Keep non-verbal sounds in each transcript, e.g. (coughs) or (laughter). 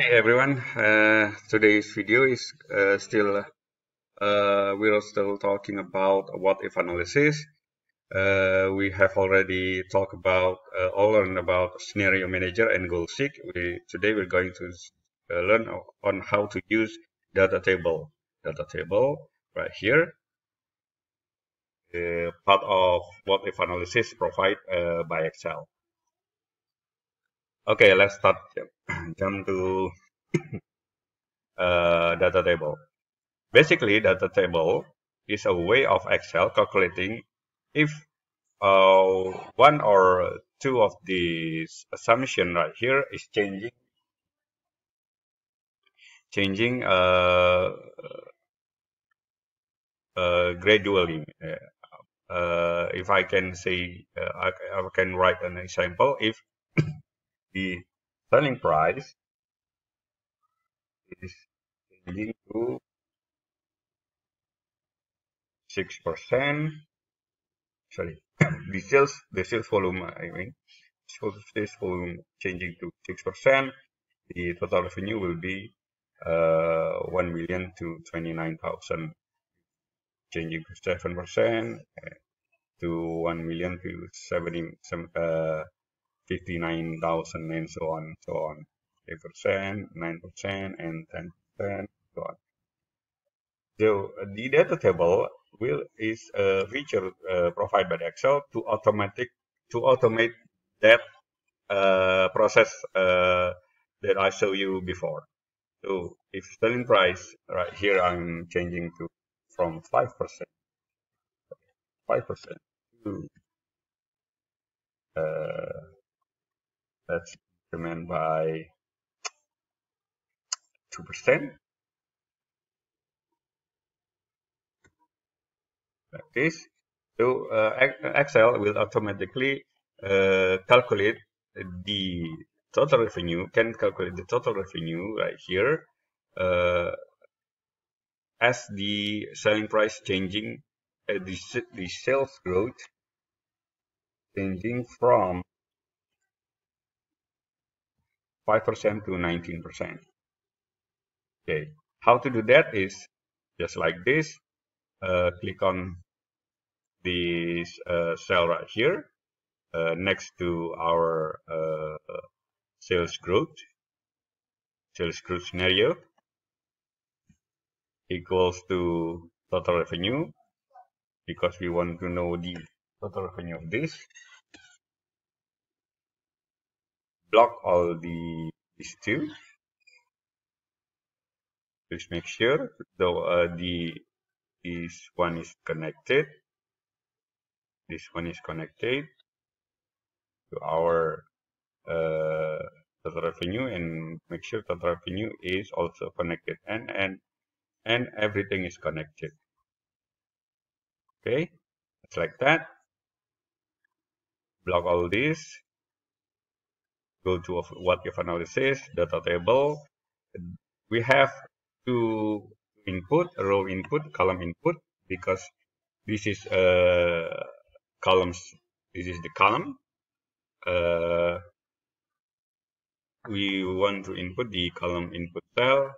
Hey everyone, uh, today's video is uh, still, uh, we're still talking about what if analysis. Uh, we have already talked about, uh, all learned about scenario manager and goal seek. We, today we're going to uh, learn on how to use data table. Data table right here. part of what if analysis provided by Excel. Okay, let's start (clears throat) jump to (clears throat) uh, data table. Basically, data table is a way of Excel calculating if uh, one or two of these assumption right here is changing changing uh, uh, gradually. Uh, if I can say, uh, I, I can write an example. If the selling price is changing to six percent. Sorry, (coughs) the sales the sales volume I mean sales volume changing to six percent. The total revenue will be uh, one million to twenty nine thousand, changing to seven percent uh, to one million to seventy some uh, fifty nine thousand and so on so on. 8%, 9%, and 10%, so on. So the data table will is a feature uh, provided by Excel to automatic to automate that uh, process uh, that I showed you before. So if selling price right here I'm changing to from five percent, five percent to uh, let's increment by 2%. Like this. So uh, Excel will automatically uh, calculate the total revenue, can calculate the total revenue right here uh, as the selling price changing, uh, the, the sales growth changing from 5% to 19%. Okay, how to do that is just like this. Uh, click on this uh, cell right here uh, next to our uh, sales growth, sales growth scenario equals to total revenue because we want to know the total revenue of this. Block all the these two Please make sure though uh, the this one is connected. This one is connected to our uh, total revenue and make sure total revenue is also connected and and and everything is connected. Okay, it's like that. Block all this. Go to what if analysis, data table. We have to input, row input, column input, because this is uh, columns, this is the column. Uh, we want to input the column input cell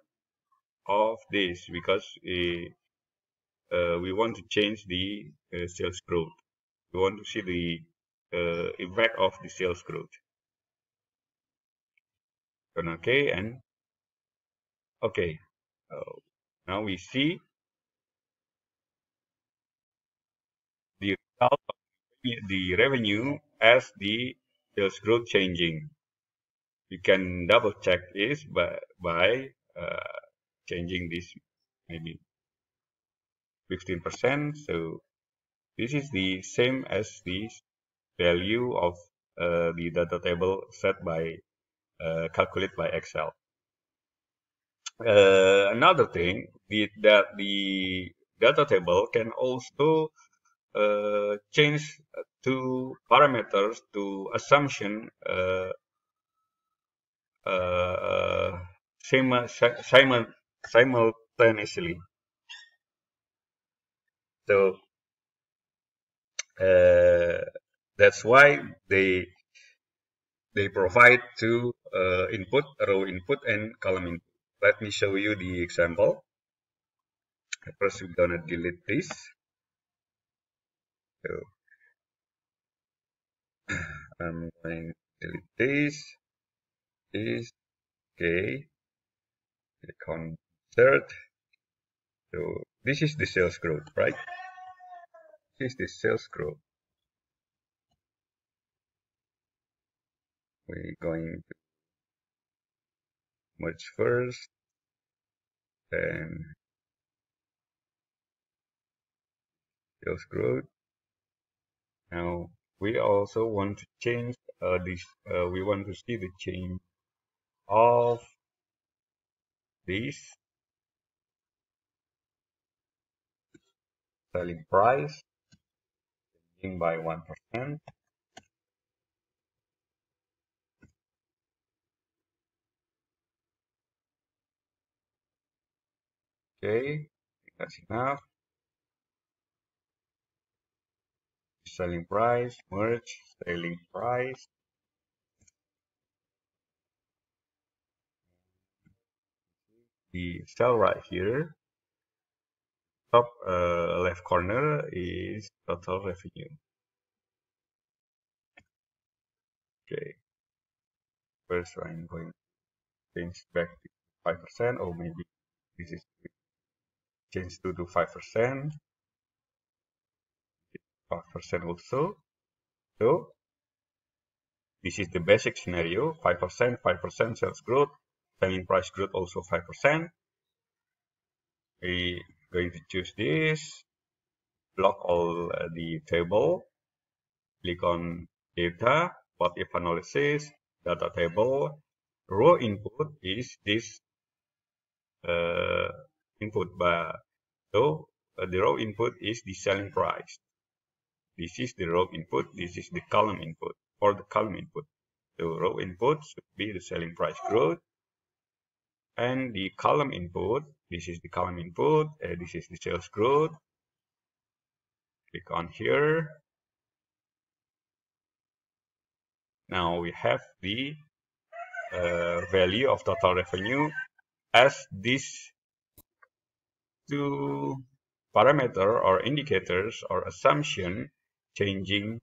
of this because we, uh, we want to change the uh, sales growth. We want to see the uh, effect of the sales growth. Turn OK and OK. Now we see the result of the revenue as the sales growth changing. We can double check this by, by uh, changing this maybe 15%. So this is the same as the value of uh, the data table set by calculate by Excel. Uh, another thing is that the data table can also uh, change two parameters to assumption uh, uh, simultaneously. So uh, that's why they they provide two uh, input, row input, and column input. Let me show you the example. First, we're gonna delete this. So (clears throat) I'm going to delete this, this, okay. Click on insert. So this is the sales growth, right? This is the sales growth. We're going to much 1st, and just growth. Now we also want to change uh, this, uh, we want to see the change of this selling price by 1% Okay, that's enough. selling price, merge, selling price. The cell right here, top uh, left corner is total revenue. Okay, first I'm going to change back to 5% or maybe this is change to, to 5%. 5% also. So this is the basic scenario, 5%, 5% sales growth, selling price growth also 5%. We going to choose this, block all uh, the table, click on data, what if analysis, data table, row input is this uh, input bar. So uh, the row input is the selling price. This is the row input. This is the column input or the column input. The row input should be the selling price growth. And the column input, this is the column input. Uh, this is the sales growth. Click on here. Now we have the uh, value of total revenue as these two parameter or indicators or assumption changing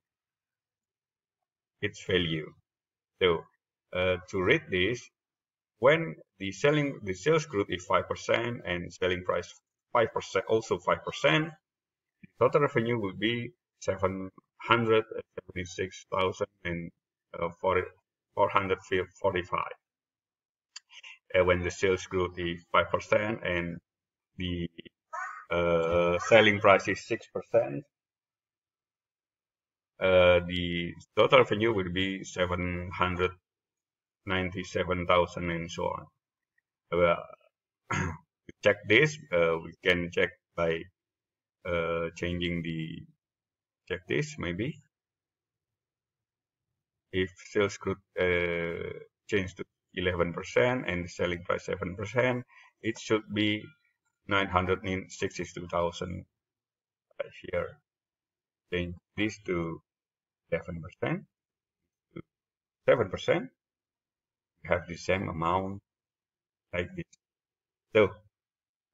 its value. So uh, to read this, when the selling the sales growth is five percent and selling price five percent, also five percent, total revenue will be seven hundred seventy six thousand and uh, four hundred forty five. Uh, when the sales growth is five percent and the uh, selling price is six percent, uh, the total revenue will be 797,000 and so on. Uh, to (coughs) check this, uh, we can check by uh, changing the check this maybe. If sales could uh, change to 11% and selling price 7%, it should be 962,000 right here. Change this to 7%, 7%, you have the same amount like this. So,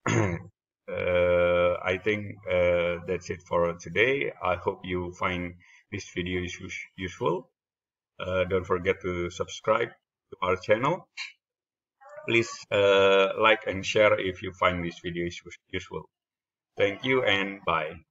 (clears throat) uh, I think uh, that's it for today. I hope you find this video is useful. Uh, don't forget to subscribe to our channel. Please uh, like and share if you find this video useful. Thank you and bye.